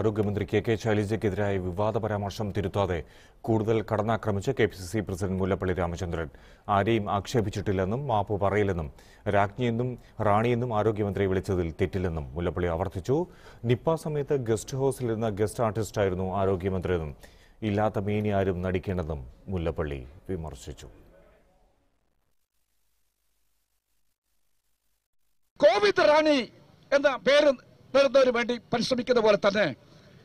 ആരോഗ്യമന്ത്രി K K ശൈലജയ്ക്കെതിരായ വിവാദ പരാമർശം തിരുത്താതെ കൂടുതൽ കടന്നാക്രമിച്ച് K P C C president Mullappally Ramachandran. ആരെയും ആക്ഷേപിച്ചിട്ടില്ലെന്നും മാപ്പ് പറയില്ലെന്നും രാജ്ഞിയെന്നും റാണിയെന്നും ആരോഗ്യമന്ത്രി വിളിച്ചതിൽ തെറ്റില്ലെന്നും മുല്ലപ്പള്ളി ആവർത്തിച്ചു. നിപ്പ സമയത്ത് ഗസ്റ്റ് ഹൌസിലിരുന്ന ഗസ്റ്റ് ആർട്ടിസ്റ്റായിരുന്നു ആരോഗ്യമന്ത്രിയെന്നും ഇല്ലാത്ത മീനി ആരും നടിക്കേണ്ടെന്നും മുല്ലപ്പള്ളി വിമർശിച്ചു. കോവിഡ് റാണി എന്ന പേര് നേടുന്നതിന് വേണ്ടി പരിശ്രമിക്കുന്ന പോലെ തന്നെ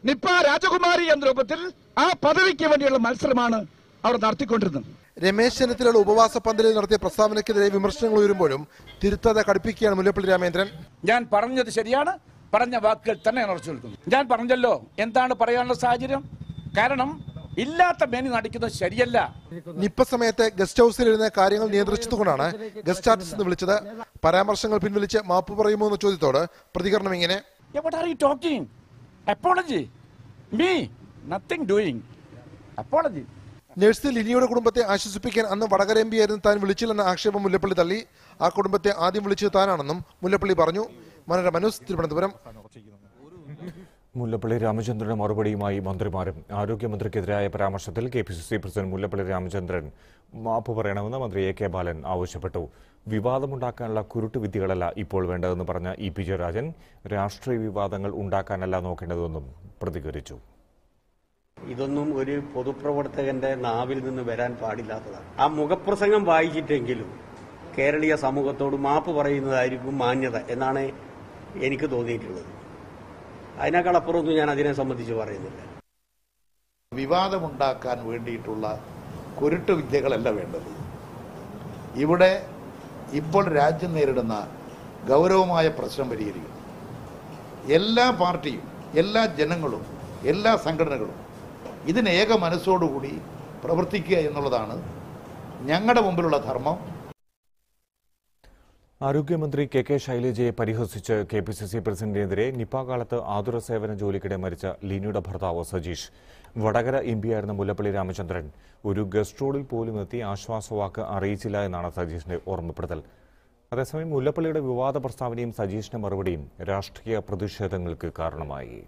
നിപ്പ രാജകുമാരി എന്ന രൂപത്തിൽ ആ പദവിക്ക് വേണ്ടിയുള്ള മത്സരമാണ് അവർ നടത്തിക്കൊണ്ടിരുന്നത്. രമേശ് ചെന്നിത്തലയുടെ ഉപവാസ പന്തലിൽ നടത്തിയ പ്രസ്താവനയ്ക്കെതിരെ വിമർശനങ്ങൾ ഉയരുമ്പോഴും തിരുത്തത കടുപ്പിക്കുകയാണ് മുല്ലപ്പള്ളി രാമേന്ദ്രൻ. ഞാൻ പറഞ്ഞത് ശരിയാണ്. പറഞ്ഞ വാക്കുകൾ തന്നെ ഞാൻ ഉറച്ചു നിൽക്കുന്നു. ഞാൻ പറഞ്ഞല്ലോ എന്താണ് പറയാനുള്ള സാഹചര്യം? കാരണം ഇല്ലാത്ത മേനി നടിക്കുന്നത് ശരിയല്ല. നിപ്പ സമയത്ത് ഗസ്റ്റ് ഹൌസിലിരുന്ന കാര്യങ്ങൾ നിയന്ത്രിച്ചതുകൊണ്ടാണ് ഗസ്റ്റ് ആർട്ടിസ്റ്റ് എന്ന് വിളിച്ചത്. പരാമർശങ്ങൾ പിൻവലിച്ച് മാപ്പ് പറയുമോ എന്ന ചോദ്യത്തോട് പ്രതികരണം ഇങ്ങനെ. Apology me nothing doing apology nurse ലിനിയുടെ കുടുംബത്തെ ആശ്വസിപ്പിക്കാൻ അന്ന് വടകര എം പി ആയിരുന്നു. താൻ വിളിച്ചില്ലെന്ന ആക്ഷേപം മുല്ലപ്പള്ളി തള്ളി. ആ കുടുംബത്തെ ആദ്യം വിളിച്ചത് താനാണെന്നും മുല്ലപ്പള്ളി പറഞ്ഞു. മനോരമ ന്യൂസ് തിരുവനന്തപുരം. മുല്ലപ്പള്ളി രാമചന്ദ്രന് മറുപടിയുമായി മന്ത്രിമാരും ആരോഗ്യമന്ത്രിക്കെതിരായ പരാമർശത്തിൽ K P C C president Mullappally Ramachandran മാപ്പ് പറയണമെന്ന് മന്ത്രി എ കെ ബാലൻ ആവശ്യപ്പെട്ടു. വിവാദമുണ്ടാക്കാനുള്ള കുരുട്ടു വിദ്യകളല്ല ഇപ്പോൾ വേണ്ടതെന്ന് പറഞ്ഞ ഇ പി ജയരാജൻ രാഷ്ട്രീയ വിവാദങ്ങൾ ഉണ്ടാക്കാനല്ല നോക്കേണ്ടതെന്നും പ്രതികരിച്ചു. ഇതൊന്നും ഒരു പൊതുപ്രവർത്തകന്റെ നാവിൽ നിന്ന് വരാൻ പാടില്ലാത്തതാണ്. ആ മുഖപ്രസംഗം വായിച്ചിട്ടെങ്കിലും കേരളീയ സമൂഹത്തോട് മാപ്പ് പറയുന്നതായിരിക്കും മാന്യത എന്നാണ് എനിക്ക് തോന്നിയിട്ടുള്ളത്. അതിനേക്കാൾ ഞാൻ അതിനെ സംബന്ധിച്ച് പറയുന്നില്ല. വിവാദമുണ്ടാക്കാൻ വേണ്ടിയിട്ടുള്ള കുരുട്ട് വിദ്യകളല്ല വേണ്ടത്. ഇവിടെ ഇപ്പോൾ രാജ്യം നേരിടുന്ന ഗൗരവമായ പ്രശ്നം പരിഹരിക്കണം എല്ലാ പാർട്ടിയും എല്ലാ ജനങ്ങളും എല്ലാ സംഘടനകളും ഇതിന് ഏക മനസ്സോടുകൂടി പ്രവർത്തിക്കുക എന്നുള്ളതാണ് ഞങ്ങളുടെ മുമ്പിലുള്ള ധർമ്മം. ആരോഗ്യമന്ത്രി കെ കെ ശൈലജയെ പരിഹസിച്ച് കെ പി സി സി പ്രസിഡന്റിനെതിരെ നിപ കാലത്ത് ആതുര സേവന ജോലിക്കിടെ മരിച്ച ലിനിയുടെ ഭർത്താവ് സജീഷ്. വടകര എം പിയായിരുന്ന മുല്ലപ്പള്ളി രാമചന്ദ്രൻ ഒരു ഗസ്റ്റ് റോഡിൽ പോലും എത്തി ആശ്വാസവാക്ക് അറിയിച്ചില്ല എന്നാണ് സജീഷിന്റെ ഓർമ്മപ്പെടുത്തൽ. അതേസമയം മുല്ലപ്പള്ളിയുടെ വിവാദ പ്രസ്താവനയും സജീഷിന്റെ മറുപടിയും രാഷ്ട്രീയ പ്രതിഷേധങ്ങൾക്ക് കാരണമായി.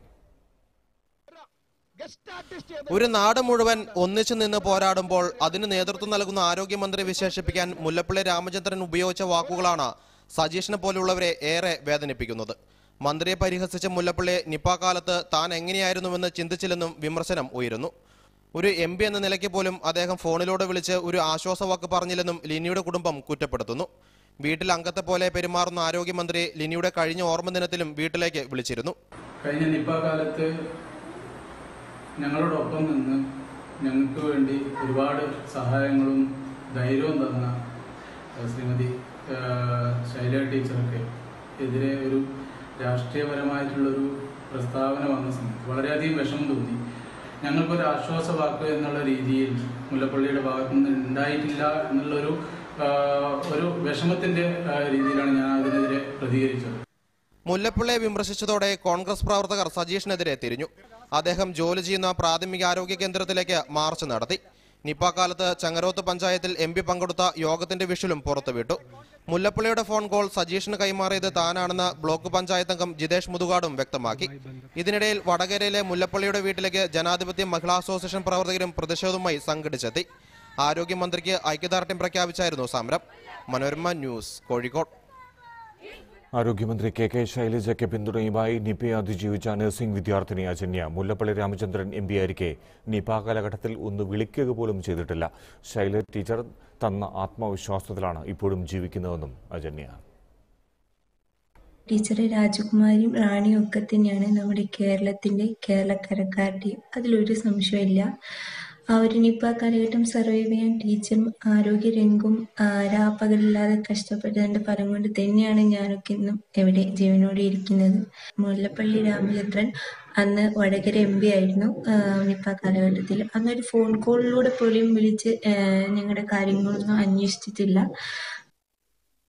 ഒരു നാട് മുഴുവൻ ഒന്നിച്ചു നിന്ന് പോരാടുമ്പോൾ അതിന് നേതൃത്വം നൽകുന്ന ആരോഗ്യമന്ത്രി വിശേഷിപ്പിക്കാൻ മുല്ലപ്പള്ളി രാമചന്ദ്രൻ ഉപയോഗിച്ച വാക്കുകളാണ് സജീഷിനെ പോലുള്ളവരെ ഏറെ വേദനിപ്പിക്കുന്നത്. മന്ത്രിയെ പരിഹസിച്ച മുല്ലപ്പള്ളി നിപ്പ കാലത്ത് താൻ എങ്ങനെയായിരുന്നുവെന്ന് ചിന്തിച്ചില്ലെന്നും വിമർശനം ഉയരുന്നു. ഒരു എം പി എന്ന നിലയ്ക്ക് പോലും അദ്ദേഹം ഫോണിലൂടെ വിളിച്ച് ഒരു ആശ്വാസവാക്ക് പറഞ്ഞില്ലെന്നും ലിനിയുടെ കുടുംബം കുറ്റപ്പെടുത്തുന്നു. വീട്ടിൽ അംഗത്തെ പോലെ പെരുമാറുന്ന ആരോഗ്യമന്ത്രി ലിനിയുടെ കഴിഞ്ഞ ഓർമ്മ ദിനത്തിലും വീട്ടിലേക്ക് വിളിച്ചിരുന്നു. കഴിഞ്ഞ നിപ്പ കാലത്ത് ഞങ്ങളോടൊപ്പം നിന്ന് ഞങ്ങൾക്ക് വേണ്ടി ഒരുപാട് സഹായങ്ങളും ധൈര്യവും തന്ന ശ്രീമതി ശൈല ടീച്ചർക്ക് എതിരെ ഒരു രാഷ്ട്രീയപരമായിട്ടുള്ളൊരു പ്രസ്താവന വന്ന സമയത്ത് വളരെയധികം വിഷമം തോന്നി. ഞങ്ങൾക്കൊരു ആശ്വാസ വാക്ക് എന്നുള്ള രീതിയിൽ മുല്ലപ്പള്ളിയുടെ ഭാഗത്തു നിന്ന് ഉണ്ടായിട്ടില്ല എന്നുള്ളൊരു ഒരു വിഷമത്തിന്റെ രീതിയിലാണ് ഞാൻ അതിനെതിരെ പ്രതികരിച്ചത്. മുല്ലപ്പിള്ളയെ വിമർശിച്ചതോടെ കോൺഗ്രസ് പ്രവർത്തകർ സജീഷിനെതിരെ തിരിഞ്ഞു. അദ്ദേഹം ജോലി ചെയ്യുന്ന പ്രാഥമിക ആരോഗ്യ കേന്ദ്രത്തിലേക്ക് മാർച്ച് നടത്തി. നിപ്പ കാലത്ത് ചങ്ങരോത്ത് പഞ്ചായത്തിൽ എം പി പങ്കെടുത്ത യോഗത്തിന്റെ വിഷലും പുറത്തുവിട്ടു. മുല്ലപ്പള്ളിയുടെ ഫോൺ കോൾ സജീഷിന് കൈമാറിയത് താനാണെന്ന് ബ്ലോക്ക് പഞ്ചായത്ത് അംഗം ജിതേഷ് മുതുകാടും വ്യക്തമാക്കി. ഇതിനിടയിൽ വടകരയിലെ മുല്ലപ്പള്ളിയുടെ വീട്ടിലേക്ക് ജനാധിപത്യ മഹിളാ അസോസിയേഷൻ പ്രവർത്തകരും പ്രതിഷേധവുമായി സംഘടിച്ചെത്തി. ആരോഗ്യമന്ത്രിക്ക് ഐക്യദാർഢ്യം പ്രഖ്യാപിച്ചായിരുന്നു സമരം. മനോരമ ന്യൂസ് കോഴിക്കോട്. ആരോഗ്യമന്ത്രി കെ കെ ശൈലജയ്ക്ക് പിന്തുണയുമായി നിപയെ അതിജീവിച്ച നഴ്സിംഗ് വിദ്യാർത്ഥിനി അജന്യ മുല്ലപ്പള്ളി രാമചന്ദ്രൻ എം പി ആയിരിക്കെ നിപ കാലഘട്ടത്തിൽ ഒന്ന് വിളിക്കുക പോലും ചെയ്തിട്ടില്ല. ശൈലജ ടീച്ചർ തന്ന ആത്മവിശ്വാസത്തിലാണ് ഇപ്പോഴും ജീവിക്കുന്നതെന്നും അജന്യ. ടീച്ചർ രാജകുമാരിയും റാണിയും ഒക്കെ തന്നെയാണ് നമ്മുടെ കേരളത്തിന്റെ കേരളക്കരക്കാരുടെയും. അതിലൊരു സംശയമില്ല ഒരു നിപ്പ കാലഘട്ടം സർവൈവ് ചെയ്യാൻ ടീച്ചറും ആരോഗ്യരംഗവും രാപ്പകലില്ലാതെ കഷ്ടപ്പെട്ടതിന്റെ ഫലം കൊണ്ട് തന്നെയാണ് ഞാനൊക്കെ ഇന്നും എവിടെ ജീവനോടെ ഇരിക്കുന്നത്. മുല്ലപ്പള്ളി രാമചന്ദ്രൻ അന്ന് വടകര എം പി ആയിരുന്നു. നിപ്പ കാലഘട്ടത്തിൽ അന്നൊരു ഫോൺ കോളിലൂടെ പോലും വിളിച്ച് ഞങ്ങളുടെ കാര്യങ്ങളൊന്നും അന്വേഷിച്ചിട്ടില്ല.